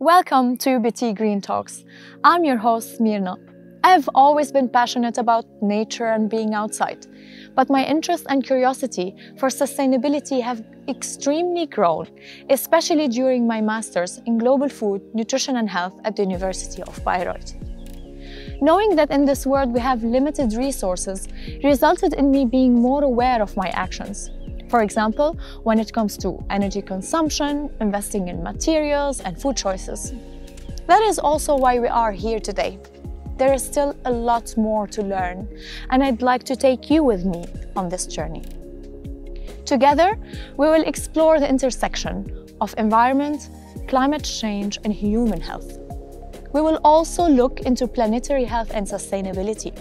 Welcome to UBT Green Talks. I'm your host, Mirna. I've always been passionate about nature and being outside, but my interest and curiosity for sustainability have extremely grown, especially during my master's in global food, nutrition and health at the University of Bayreuth. Knowing that in this world we have limited resources resulted in me being more aware of my actions for example, when it comes to energy consumption, investing in materials, and food choices. That is also why we are here today. There is still a lot more to learn, and I'd like to take you with me on this journey. Together, we will explore the intersection of environment, climate change, and human health. We will also look into planetary health and sustainability.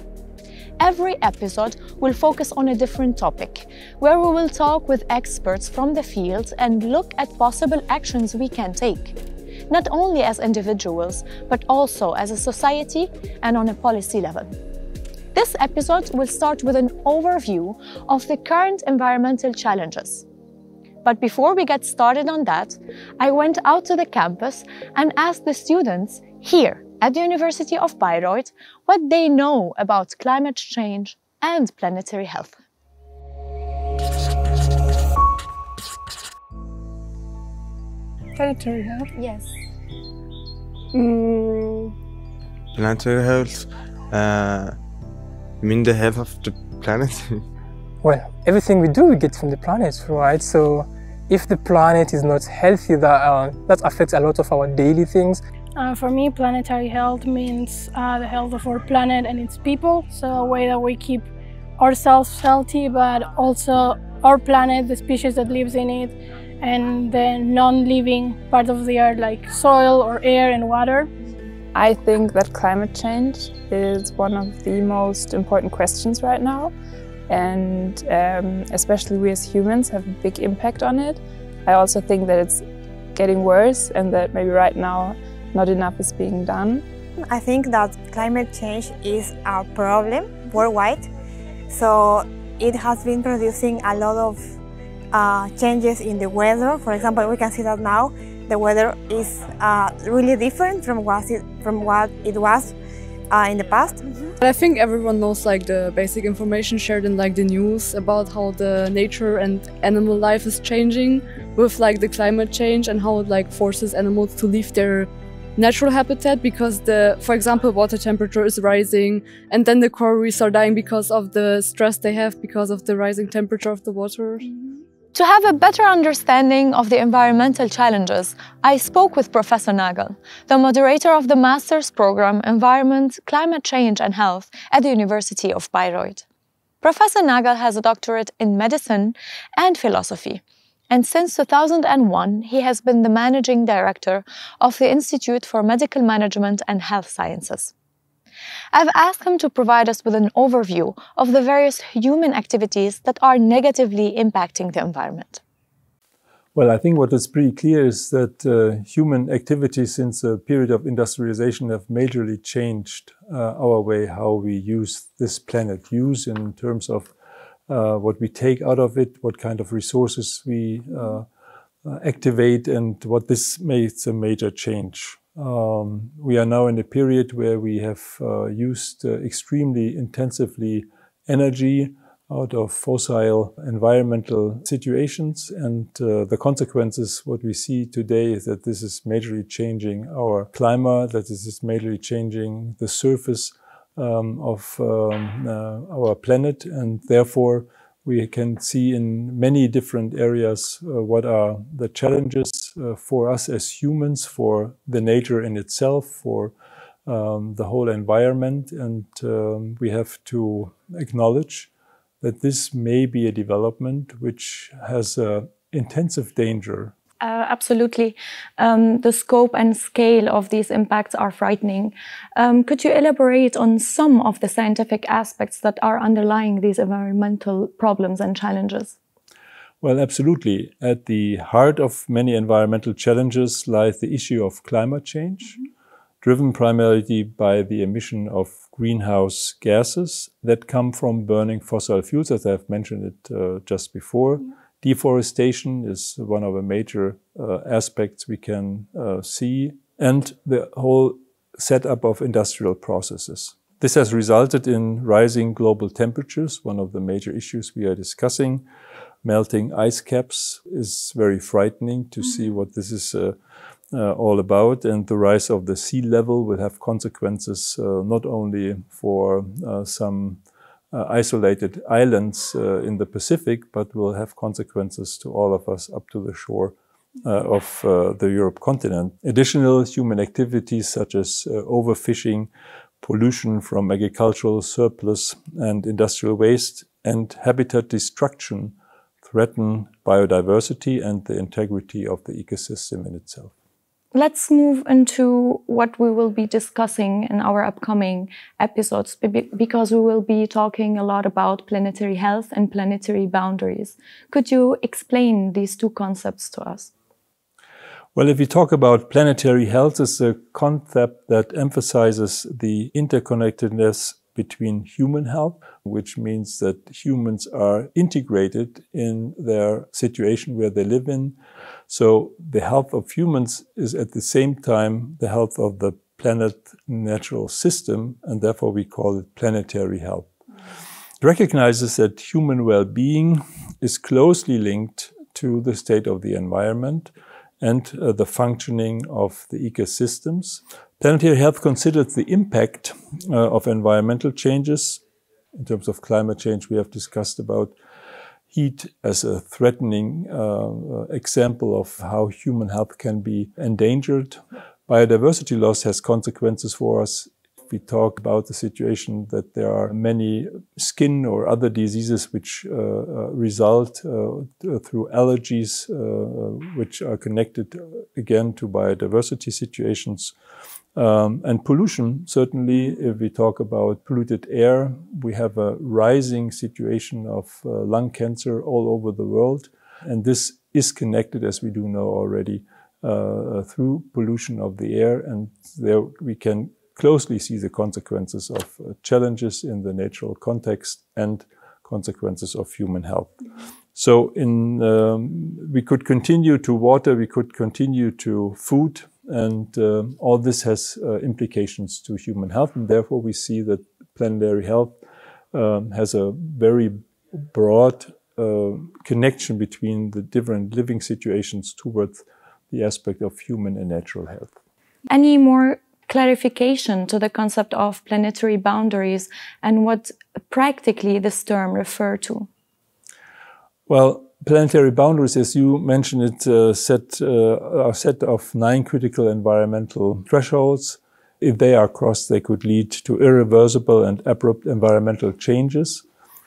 Every episode will focus on a different topic, where we will talk with experts from the field and look at possible actions we can take, not only as individuals, but also as a society and on a policy level. This episode will start with an overview of the current environmental challenges. But before we get started on that, I went out to the campus and asked the students here at the University of Bayreuth what they know about climate change and planetary health. Planetary health? Yes. Mm, planetary health. Uh, you mean the health of the planet? well, everything we do, we get from the planet, right? So if the planet is not healthy, that, uh, that affects a lot of our daily things. Uh, for me, planetary health means uh, the health of our planet and its people. So a way that we keep ourselves healthy, but also our planet, the species that lives in it, and the non-living part of the earth like soil or air and water. I think that climate change is one of the most important questions right now. And um, especially we as humans have a big impact on it. I also think that it's getting worse and that maybe right now not enough is being done. I think that climate change is a problem worldwide. So it has been producing a lot of uh, changes in the weather. For example, we can see that now the weather is uh, really different from what it, from what it was uh, in the past. Mm -hmm. I think everyone knows like the basic information shared in like the news about how the nature and animal life is changing with like the climate change and how it like forces animals to leave their natural habitat because the, for example, water temperature is rising and then the coral reefs are dying because of the stress they have because of the rising temperature of the water. To have a better understanding of the environmental challenges, I spoke with Professor Nagel, the moderator of the master's program Environment, Climate Change and Health at the University of Bayreuth. Professor Nagel has a doctorate in medicine and philosophy and since 2001, he has been the managing director of the Institute for Medical Management and Health Sciences. I've asked him to provide us with an overview of the various human activities that are negatively impacting the environment. Well, I think what is pretty clear is that uh, human activities since the period of industrialization have majorly changed uh, our way how we use this planet, use in terms of what we take out of it, what kind of resources we uh, uh, activate, and what this makes a major change. Um, we are now in a period where we have uh, used uh, extremely intensively energy out of fossil environmental situations. And uh, the consequences, what we see today is that this is majorly changing our climate, that this is majorly changing the surface um, of um, uh, our planet, and therefore we can see in many different areas uh, what are the challenges uh, for us as humans, for the nature in itself, for um, the whole environment, and um, we have to acknowledge that this may be a development which has an intensive danger uh, absolutely. Um, the scope and scale of these impacts are frightening. Um, could you elaborate on some of the scientific aspects that are underlying these environmental problems and challenges? Well, absolutely. At the heart of many environmental challenges lies the issue of climate change, mm -hmm. driven primarily by the emission of greenhouse gases that come from burning fossil fuels, as I've mentioned it uh, just before. Mm -hmm Deforestation is one of the major uh, aspects we can uh, see and the whole setup of industrial processes. This has resulted in rising global temperatures, one of the major issues we are discussing. Melting ice caps is very frightening to mm -hmm. see what this is uh, uh, all about. And the rise of the sea level will have consequences uh, not only for uh, some uh, isolated islands uh, in the Pacific, but will have consequences to all of us up to the shore uh, of the Europe continent. Additional human activities such as overfishing, pollution from agricultural surplus and industrial waste, and habitat destruction threaten biodiversity and the integrity of the ecosystem in itself. Let's move into what we will be discussing in our upcoming episodes because we will be talking a lot about planetary health and planetary boundaries. Could you explain these two concepts to us? Well, if we talk about planetary health, it's a concept that emphasizes the interconnectedness between human health, which means that humans are integrated in their situation where they live in. So the health of humans is at the same time the health of the planet natural system, and therefore we call it planetary health. It recognizes that human well-being is closely linked to the state of the environment and uh, the functioning of the ecosystems. Planetary health considers the impact uh, of environmental changes. In terms of climate change, we have discussed about heat as a threatening uh, example of how human health can be endangered. Biodiversity loss has consequences for us we talk about the situation that there are many skin or other diseases which uh, uh result uh, through allergies, uh, which are connected uh, again to biodiversity situations. Um, and pollution, certainly, if we talk about polluted air, we have a rising situation of uh, lung cancer all over the world. And this is connected, as we do know already, uh, through pollution of the air. And there we can closely see the consequences of uh, challenges in the natural context and consequences of human health. So in, um, we could continue to water, we could continue to food, and uh, all this has uh, implications to human health. And therefore we see that planetary health um, has a very broad uh, connection between the different living situations towards the aspect of human and natural health. Any more clarification to the concept of planetary boundaries and what practically this term refer to? Well, planetary boundaries, as you mentioned it, uh, set, uh, a set of nine critical environmental thresholds. If they are crossed, they could lead to irreversible and abrupt environmental changes,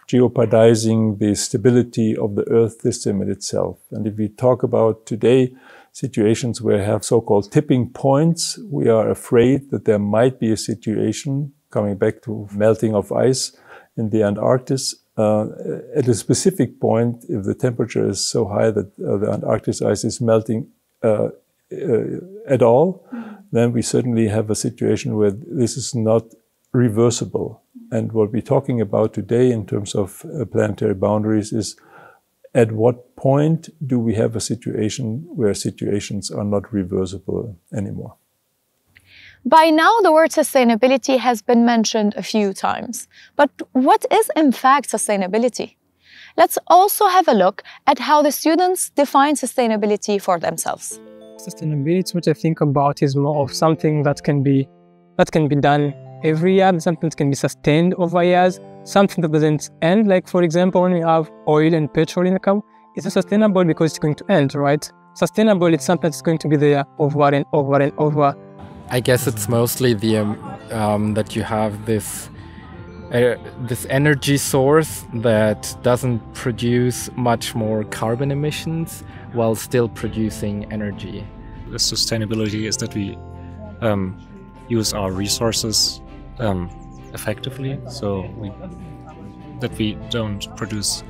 jeopardizing the stability of the Earth system in itself. And if we talk about today, situations where we have so-called tipping points. We are afraid that there might be a situation coming back to melting of ice in the Antarctic. Uh, at a specific point, if the temperature is so high that uh, the Antarctic ice is melting uh, uh at all, then we certainly have a situation where this is not reversible. And what we're talking about today in terms of uh, planetary boundaries is at what point do we have a situation where situations are not reversible anymore? By now, the word sustainability has been mentioned a few times. But what is, in fact, sustainability? Let's also have a look at how the students define sustainability for themselves. Sustainability, what I think about, is more of something that can be that can be done every year, something that can be sustained over years, something that doesn't end. Like, for example, when we have oil and petrol in the car, it's sustainable because it's going to end, right? Sustainable, it's something that's going to be there over and over and over. I guess it's mostly the um, um, that you have this uh, this energy source that doesn't produce much more carbon emissions while still producing energy. The sustainability is that we um, use our resources um, effectively, so we, that we don't produce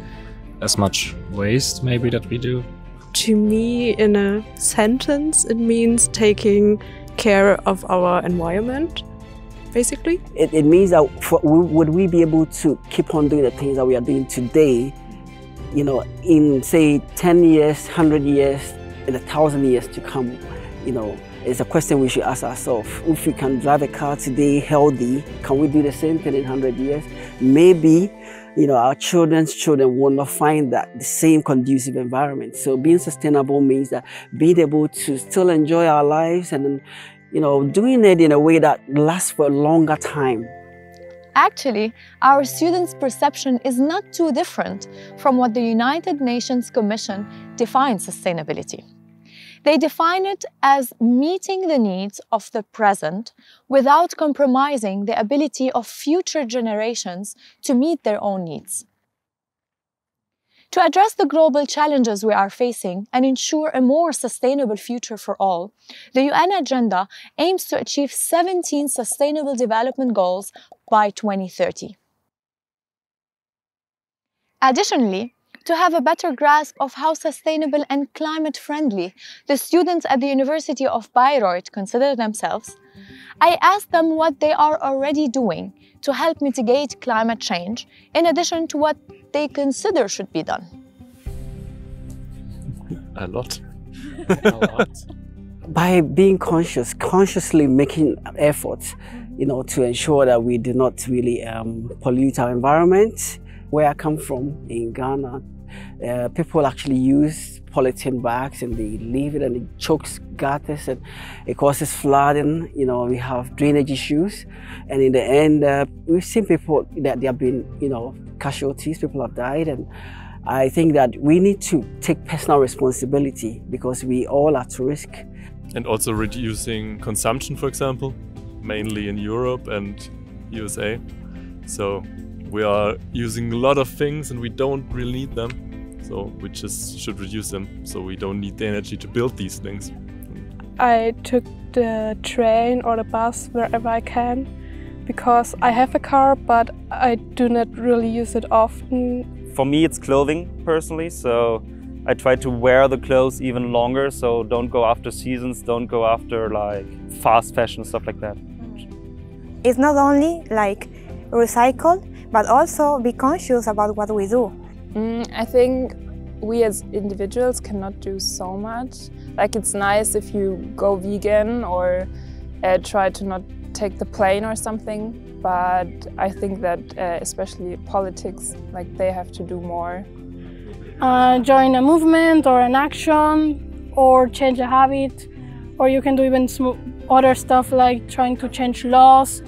as much waste maybe that we do. To me, in a sentence, it means taking care of our environment, basically. It, it means that for, would we be able to keep on doing the things that we are doing today, you know, in say 10 years, 100 years, in a thousand years to come, you know, it's a question we should ask ourselves. If we can drive a car today healthy, can we do the same thing in 100 years? Maybe, you know, our children's children will not find that the same conducive environment. So being sustainable means that being able to still enjoy our lives and, you know, doing it in a way that lasts for a longer time. Actually, our students' perception is not too different from what the United Nations Commission defines sustainability. They define it as meeting the needs of the present without compromising the ability of future generations to meet their own needs. To address the global challenges we are facing and ensure a more sustainable future for all, the UN Agenda aims to achieve 17 Sustainable Development Goals by 2030. Additionally, to have a better grasp of how sustainable and climate friendly the students at the University of Bayreuth consider themselves, I asked them what they are already doing to help mitigate climate change, in addition to what they consider should be done. A lot. a lot. By being conscious, consciously making efforts, you know, to ensure that we do not really um, pollute our environment. Where I come from in Ghana, uh, people actually use polythene bags and they leave it and it chokes gutters and it causes flooding. You know, we have drainage issues. And in the end, uh, we've seen people that there have been, you know, casualties, people have died. And I think that we need to take personal responsibility because we all are at risk. And also reducing consumption, for example, mainly in Europe and USA. So we are using a lot of things and we don't really need them. So we just should reduce them so we don't need the energy to build these things. I took the train or the bus wherever I can because I have a car but I do not really use it often. For me it's clothing personally so I try to wear the clothes even longer so don't go after seasons, don't go after like fast fashion stuff like that. It's not only like recycle but also be conscious about what we do. Mm, I think we as individuals cannot do so much. Like it's nice if you go vegan or uh, try to not take the plane or something, but I think that uh, especially politics, like they have to do more. Uh, join a movement or an action or change a habit or you can do even other stuff like trying to change laws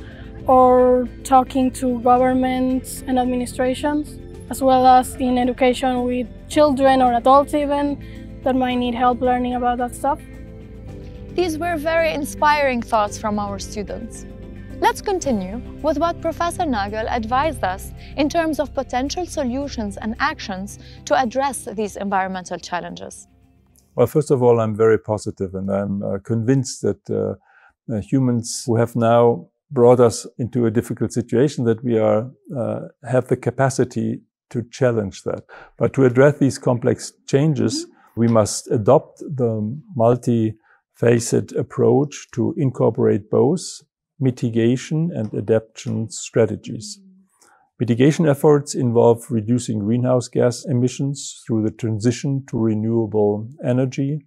or talking to governments and administrations, as well as in education with children or adults even that might need help learning about that stuff. These were very inspiring thoughts from our students. Let's continue with what Professor Nagel advised us in terms of potential solutions and actions to address these environmental challenges. Well, first of all, I'm very positive and I'm uh, convinced that uh, humans who have now brought us into a difficult situation that we are uh, have the capacity to challenge that. But to address these complex changes, we must adopt the multi-faceted approach to incorporate both mitigation and adaptation strategies. Mitigation efforts involve reducing greenhouse gas emissions through the transition to renewable energy,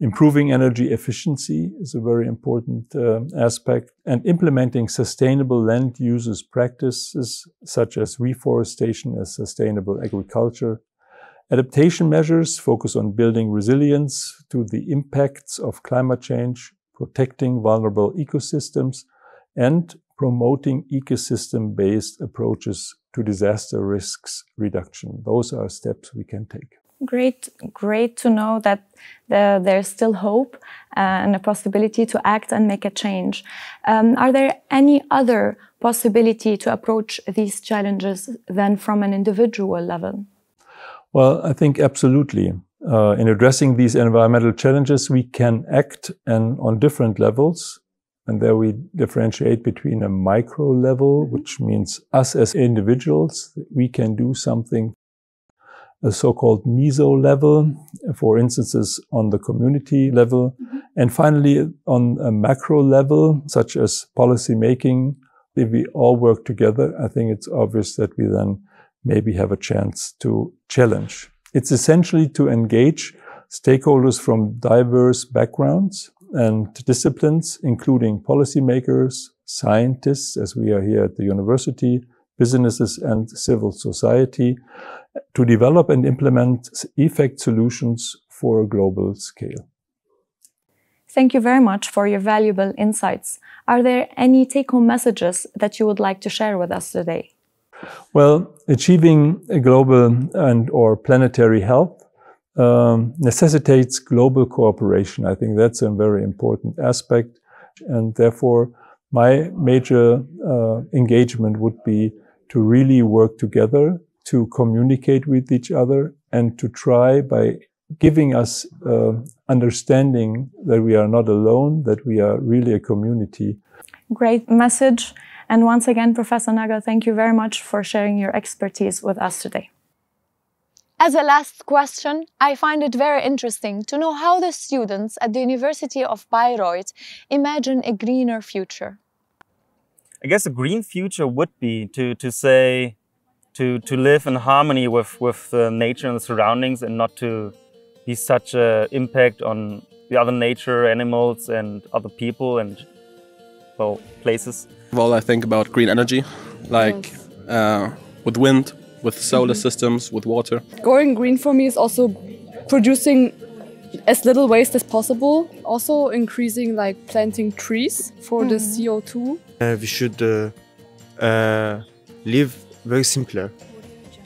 Improving energy efficiency is a very important uh, aspect and implementing sustainable land uses practices such as reforestation as sustainable agriculture. Adaptation measures focus on building resilience to the impacts of climate change, protecting vulnerable ecosystems, and promoting ecosystem-based approaches to disaster risks reduction. Those are steps we can take. Great, great to know that the, there's still hope uh, and a possibility to act and make a change. Um, are there any other possibility to approach these challenges than from an individual level? Well, I think absolutely. Uh, in addressing these environmental challenges, we can act and on different levels. And there we differentiate between a micro level, which means us as individuals, we can do something a so-called meso level, for instances on the community level, mm-hmm. and finally on a macro level, such as policy making. If we all work together, I think it's obvious that we then maybe have a chance to challenge. It's essentially to engage stakeholders from diverse backgrounds and disciplines, including policymakers, scientists, as we are here at the university, businesses and civil society, to develop and implement effect solutions for a global scale. Thank you very much for your valuable insights. Are there any take-home messages that you would like to share with us today? Well, achieving a global and or planetary health um, necessitates global cooperation. I think that's a very important aspect. And therefore, my major uh, engagement would be to really work together, to communicate with each other, and to try by giving us uh, understanding that we are not alone, that we are really a community. Great message. And once again, Professor Nagel, thank you very much for sharing your expertise with us today. As a last question, I find it very interesting to know how the students at the University of Bayreuth imagine a greener future. I guess a green future would be to, to say, to, to live in harmony with, with the nature and the surroundings and not to be such an impact on the other nature, animals and other people and, well, places. Well, I think about green energy, like yes. uh, with wind, with solar mm -hmm. systems, with water. Going green for me is also producing as little waste as possible. Also increasing like planting trees for mm -hmm. the CO2. Uh, we should uh, uh, live very simpler.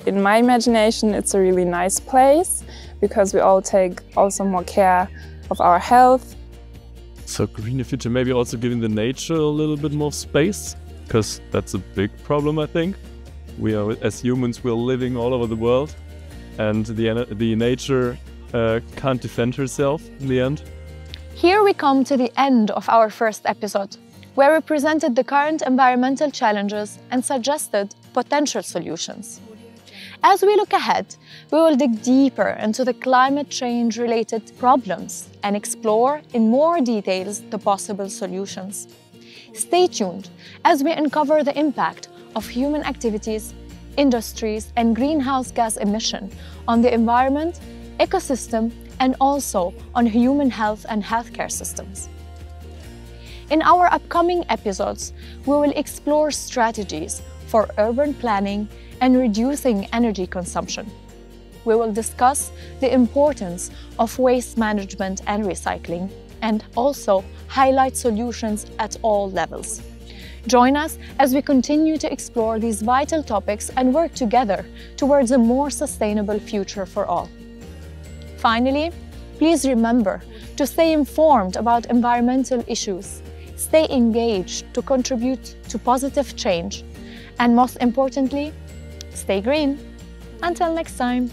In my imagination, it's a really nice place because we all take also more care of our health. So greener future, maybe also giving the nature a little bit more space, because that's a big problem, I think. We are, as humans, we're living all over the world, and the, the nature uh, can't defend herself in the end. Here we come to the end of our first episode, where we presented the current environmental challenges and suggested potential solutions. As we look ahead, we will dig deeper into the climate change related problems and explore in more details the possible solutions. Stay tuned as we uncover the impact of human activities, industries, and greenhouse gas emission on the environment, ecosystem, and also on human health and healthcare systems. In our upcoming episodes, we will explore strategies for urban planning and reducing energy consumption. We will discuss the importance of waste management and recycling and also highlight solutions at all levels. Join us as we continue to explore these vital topics and work together towards a more sustainable future for all. Finally, please remember to stay informed about environmental issues, stay engaged to contribute to positive change and most importantly, stay green. Until next time.